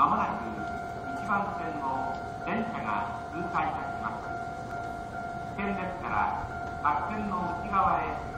まもなく1番線の電車が通過いたします。危険ですからバック線の内側へ